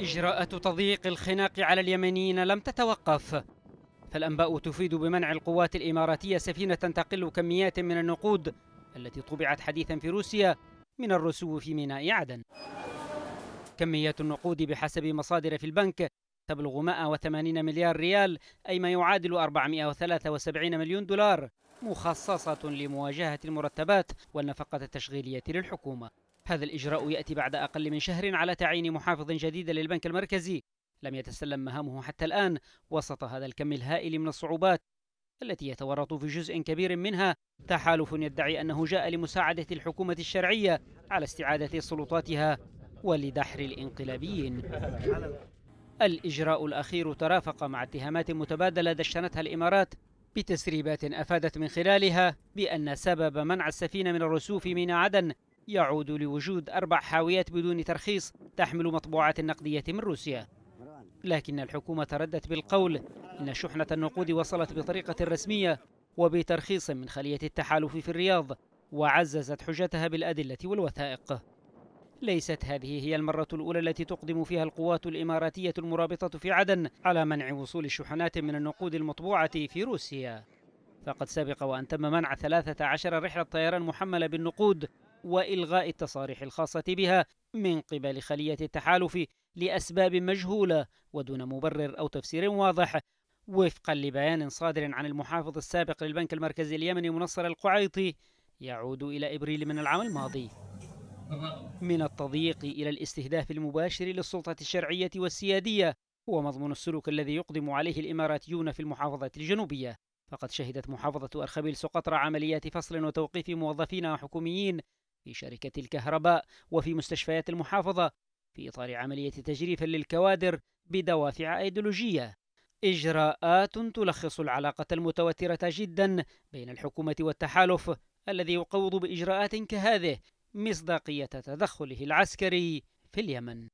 إجراءات تضييق الخناق على اليمنيين لم تتوقف. فالأنباء تفيد بمنع القوات الإماراتية سفينة تقل كميات من النقود التي طبعت حديثا في روسيا من الرسو في ميناء عدن. كميات النقود بحسب مصادر في البنك تبلغ 180 مليار ريال أي ما يعادل 473 مليون دولار مخصصة لمواجهة المرتبات والنفقة التشغيلية للحكومة. هذا الإجراء يأتي بعد أقل من شهر على تعيين محافظ جديد للبنك المركزي. لم يتسلم مهامه حتى الآن وسط هذا الكم الهائل من الصعوبات التي يتورط في جزء كبير منها تحالف يدعي أنه جاء لمساعدة الحكومة الشرعية على استعادة سلطاتها ولدحر الانقلابيين. الإجراء الأخير ترافق مع اتهامات متبادلة دشنتها الإمارات بتسريبات أفادت من خلالها بأن سبب منع السفينة من الرسوف من عدن يعود لوجود أربع حاويات بدون ترخيص تحمل مطبوعات نقدية من روسيا. لكن الحكومة ردت بالقول إن شحنة النقود وصلت بطريقة رسمية وبترخيص من خلية التحالف في الرياض وعززت حجتها بالأدلة والوثائق. ليست هذه هي المرة الأولى التي تقدم فيها القوات الإماراتية المرابطة في عدن على منع وصول شحنات من النقود المطبوعة في روسيا. فقد سبق وأن تم منع 13 رحلة طيران محملة بالنقود وإلغاء التصاريح الخاصة بها من قبل خلية التحالف لأسباب مجهولة ودون مبرر أو تفسير واضح. وفقا لبيان صادر عن المحافظ السابق للبنك المركزي اليمني منصر القعيطي يعود إلى إبريل من العام الماضي. من التضييق إلى الاستهداف المباشر للسلطة الشرعية والسيادية هو مضمون السلوك الذي يقدم عليه الإماراتيون في المحافظات الجنوبية. فقد شهدت محافظة أرخبيل سقطرى عمليات فصل وتوقيف موظفين وحكوميين في شركة الكهرباء وفي مستشفيات المحافظة في إطار عملية تجريف للكوادر بدوافع أيديولوجية. إجراءات تلخص العلاقة المتوترة جدا بين الحكومة والتحالف الذي يقوض بإجراءات كهذه مصداقية تدخله العسكري في اليمن.